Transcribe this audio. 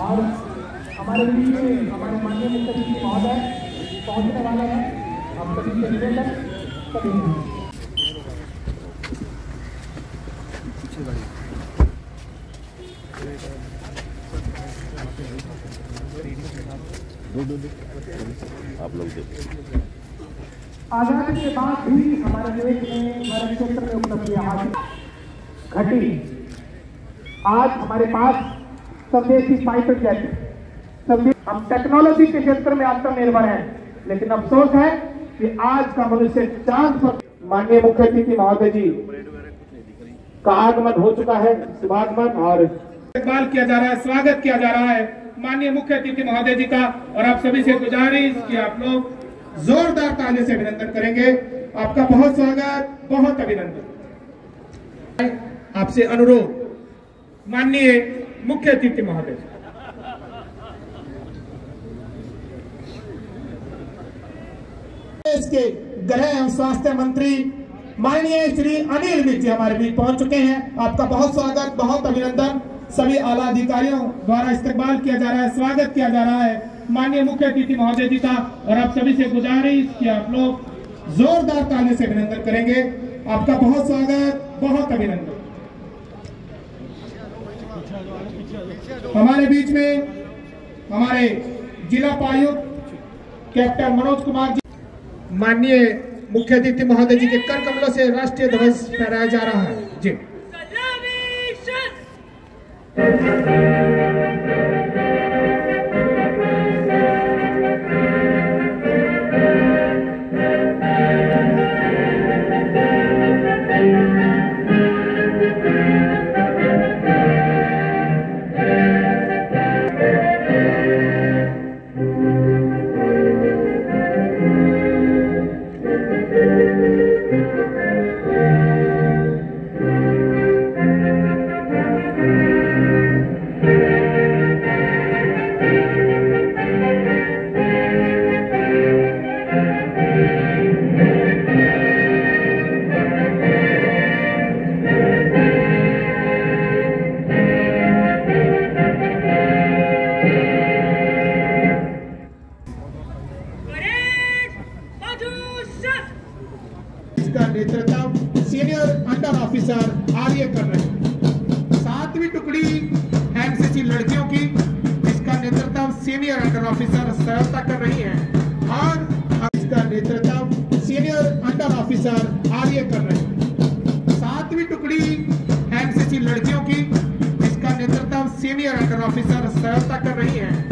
और हमारे बीच में हमारे माननीय मुख्यमंत्री महोदय पहुँचने वाले हैं। हम सभी से निवेदन सभी आप लोग आज़ादी के बाद भी हमारे देश में हर क्षेत्र में उपलब्धियाँ हासिल। घटी। आज हमारे पास स्वदेशी फाइटर जेट स्वदे- हम टेक्नोलॉजी के क्षेत्र में आत्मनिर्भर है, लेकिन अफसोस है कि आज का मनुष्य चाँद पर माननीय मुख्य अतिथि महोदय जी, का आगमन हो चुका है, शुभागमन और इस्तेमाल किया जा रहा है, स्वागत किया जा रहा है। माननीय मुख्य अतिथि महोदय जी का और आप सभी से गुजारिश कि आप लोग जोरदार ताली से अभिनंदन करेंगे। आपका बहुत स्वागत, बहुत अभिनंदन। आपसे अनुरोध, माननीय मुख्य अतिथि महोदय। देश के गृह एवं स्वास्थ्य मंत्री माननीय श्री अनिल विज हमारे बीच पहुँच चुके हैं। आपका बहुत स्वागत, बहुत अभिनंदन। सभी आला अधिकारियों द्वारा इस्तेमाल किया जा रहा है, स्वागत किया जा रहा है। माननीय मुख्य अतिथि महोदय जी का, और आप सभी से गुजारिश कि आप लोग जोरदार ताली से अभिनंदन करेंगे। आपका बहुत स्वागत, बहुत अभिनंदन। हमारे बीच में हमारे जिला उपायुक्त कैप्टन मनोज कुमार जी। माननीय मुख्य अतिथि महोदय जी के कर कमलों से राष्ट्रीय ध्वज फहराया जा रहा है। जी। नेतृत्व सीनियर अंडर ऑफिसर आर्य कर रहे सातवीं टुकड़ी एनसीसी लड़कियों की इसका नेतृत्व सीनियर अंडर ऑफिसर सहायता कर रही हैं और इसका नेतृत्व सीनियर अंडर ऑफिसर आर्य कर रहे सातवीं टुकड़ी एनसीसी लड़कियों की इसका नेतृत्व सीनियर अंडर ऑफिसर सहायता कर रही हैं